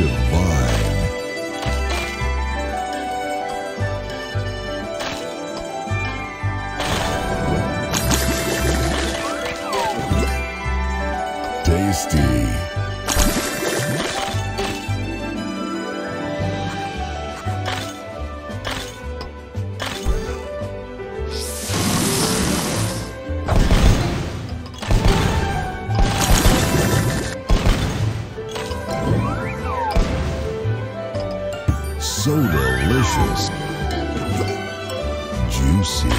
Divine. So delicious. Juicy.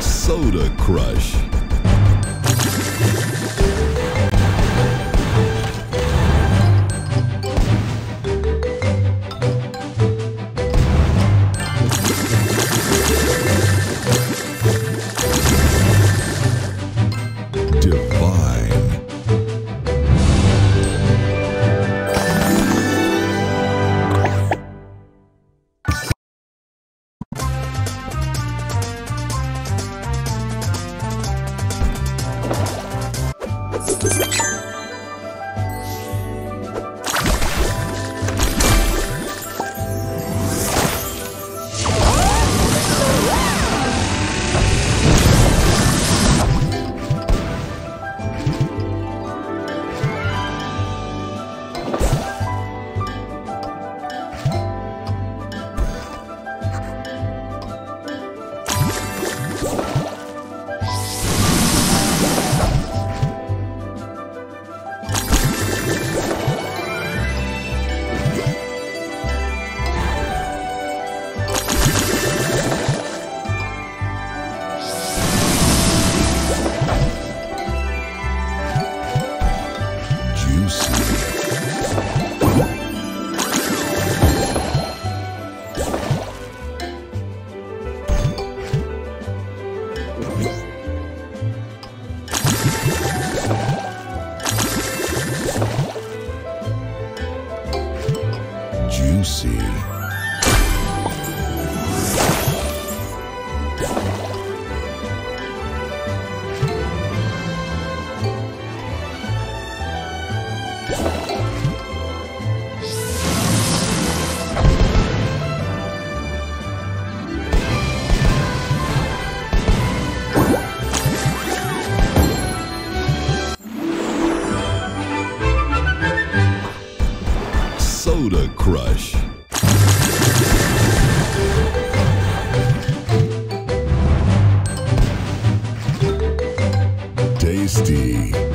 Soda Crush. Juicy. Soda Crush. Tasty.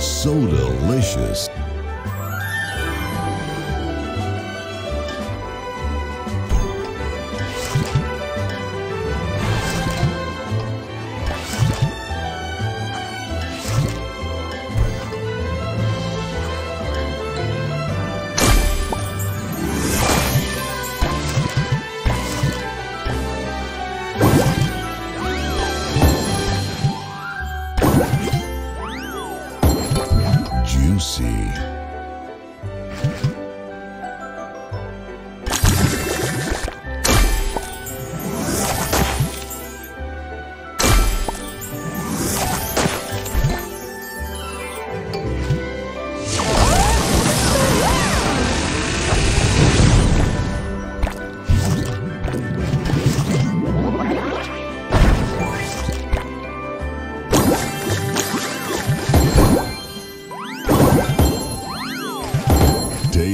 So delicious. see.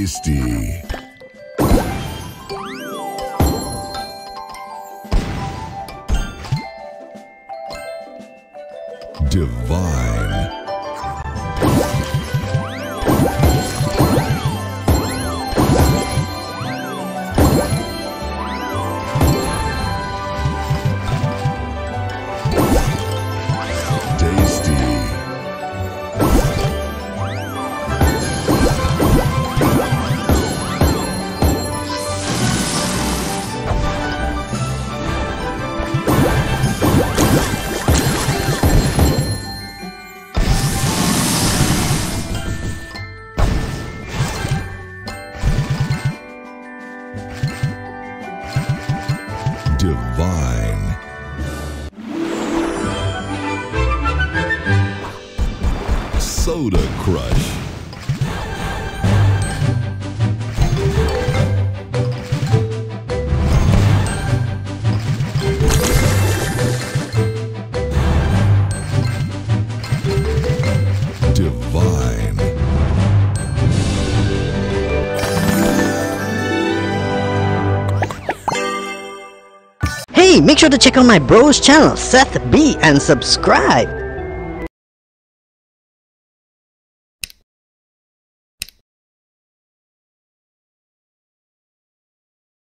Tasty. Divine. Divine. Soda Crush. Make sure to check out my bro's channel, Seth B, and subscribe.